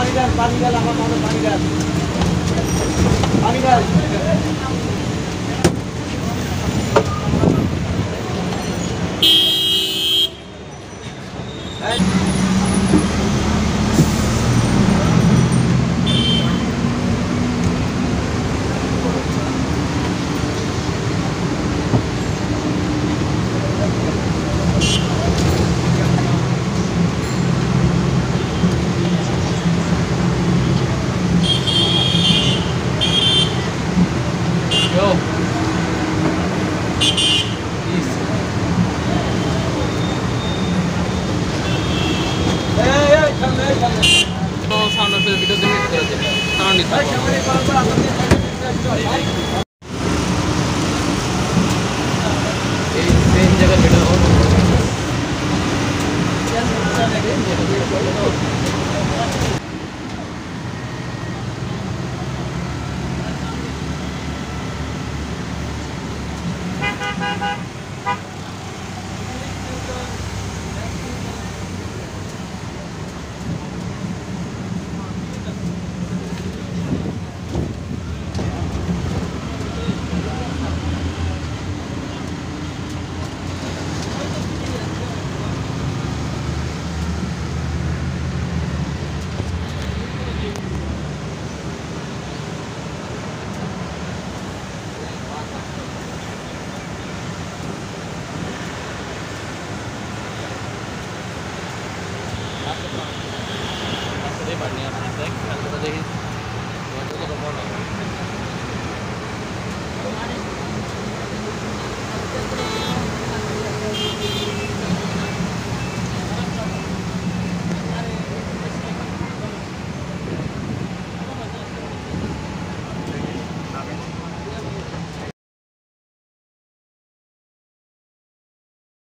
পানি ডাল পানি ডাল আমার মনে পানি ডাল পানি ডাল Yo. Peace. এই এই সামনে এই সামনে তো সাউন্ড আসলে ভিডিও ভিডিও